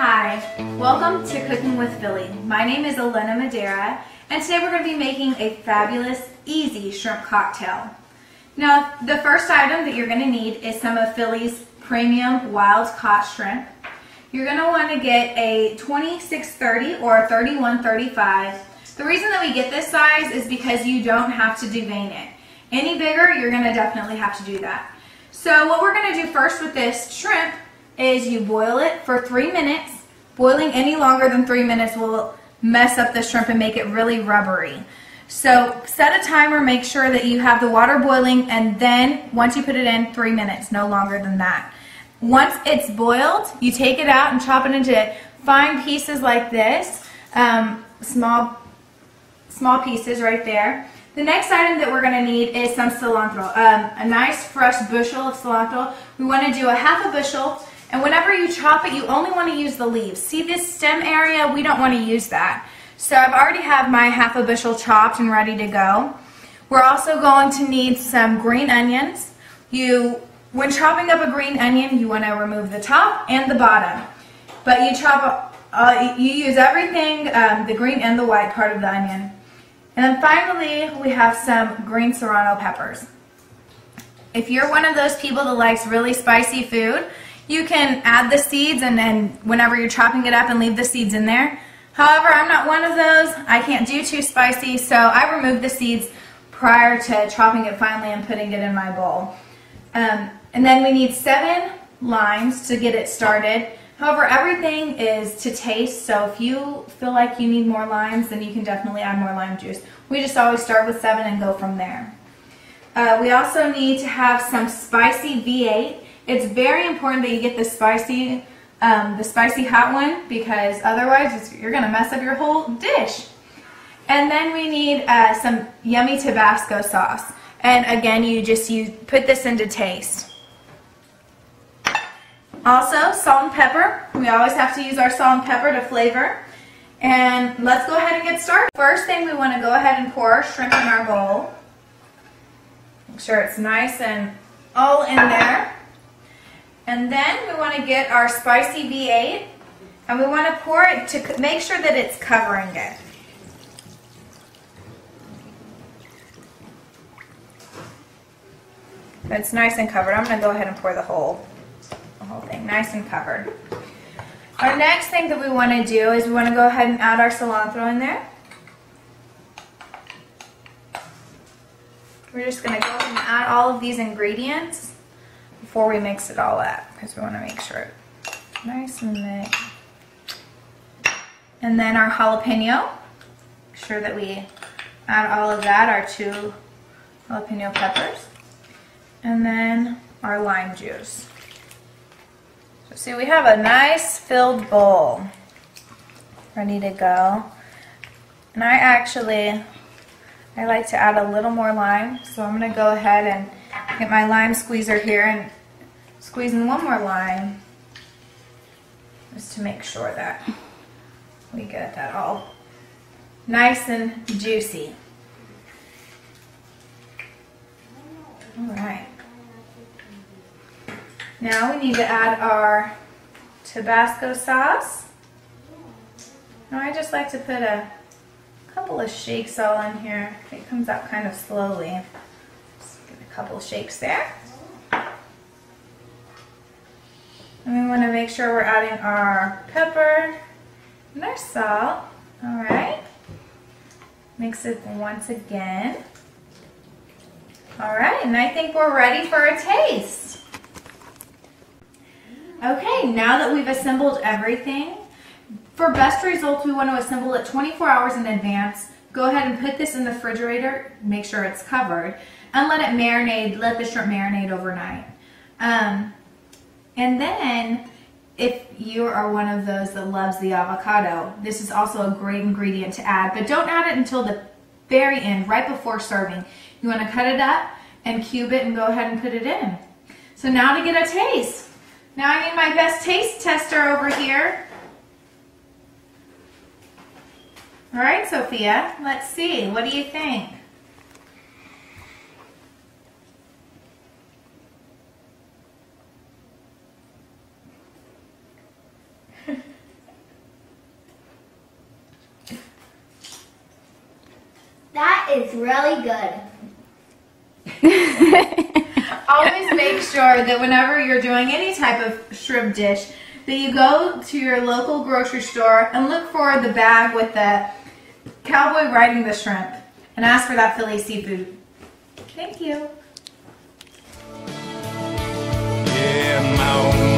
Hi, welcome to Cooking with Philly. My name is Elena Madera, and today we're going to be making a fabulous, easy shrimp cocktail. Now, the first item that you're going to need is some of Philly's premium wild caught shrimp. You're going to want to get a 2630 or a 3135. The reason that we get this size is because you don't have to devein it. Any bigger, you're going to definitely have to do that. So what we're going to do first with this shrimp is you boil it for three minutes. Boiling any longer than three minutes will mess up the shrimp and make it really rubbery. So set a timer, make sure that you have the water boiling, and then once you put it in, three minutes, no longer than that. Once it's boiled, you take it out and chop it into fine pieces like this, um, small, small pieces right there. The next item that we're going to need is some cilantro, um, a nice fresh bushel of cilantro. We want to do a half a bushel and whenever you chop it, you only want to use the leaves. See this stem area? We don't want to use that. So I've already have my half a bushel chopped and ready to go. We're also going to need some green onions. You, when chopping up a green onion, you want to remove the top and the bottom. But you chop, uh, you use everything, um, the green and the white part of the onion. And then finally, we have some green serrano peppers. If you're one of those people that likes really spicy food, you can add the seeds and then whenever you're chopping it up and leave the seeds in there. However, I'm not one of those. I can't do too spicy, so I remove the seeds prior to chopping it finely and putting it in my bowl. Um, and then we need seven limes to get it started. However, everything is to taste, so if you feel like you need more limes, then you can definitely add more lime juice. We just always start with seven and go from there. Uh, we also need to have some spicy V8. It's very important that you get the spicy, um, the spicy hot one because otherwise you're to mess up your whole dish. And then we need uh, some yummy Tabasco sauce. And again, you just you put this into taste. Also, salt and pepper. We always have to use our salt and pepper to flavor. And let's go ahead and get started. First thing, we want to go ahead and pour our shrimp in our bowl. Make sure it's nice and all in there. And then we want to get our spicy V8 and we want to pour it to make sure that it's covering it. It's nice and covered. I'm going to go ahead and pour the whole, the whole thing nice and covered. Our next thing that we want to do is we want to go ahead and add our cilantro in there. We're just going to go ahead and add all of these ingredients before we mix it all up because we want to make sure it's nice and mixed. And then our jalapeno. Make sure that we add all of that, our two jalapeno peppers. And then our lime juice. So see, we have a nice filled bowl ready to go. And I actually, I like to add a little more lime. So I'm going to go ahead and get my lime squeezer here and squeeze in one more lime just to make sure that we get that all nice and juicy. All right. Now we need to add our Tabasco sauce. Now I just like to put a couple of shakes all in here. It comes out kind of slowly. Couple shakes there. And we want to make sure we're adding our pepper and our salt. All right. Mix it once again. All right, and I think we're ready for a taste. Okay, now that we've assembled everything, for best results, we want to assemble it 24 hours in advance. Go ahead and put this in the refrigerator, make sure it's covered, and let it marinate, let the shrimp marinate overnight. Um, and then if you are one of those that loves the avocado, this is also a great ingredient to add, but don't add it until the very end, right before serving. You want to cut it up and cube it and go ahead and put it in. So now to get a taste. Now I need my best taste tester over here. All right, Sophia, let's see. What do you think? That is really good. Always make sure that whenever you're doing any type of shrimp dish, that you go to your local grocery store and look for the bag with the cowboy riding the shrimp and ask for that Philly seafood. Thank you. Yeah, mountain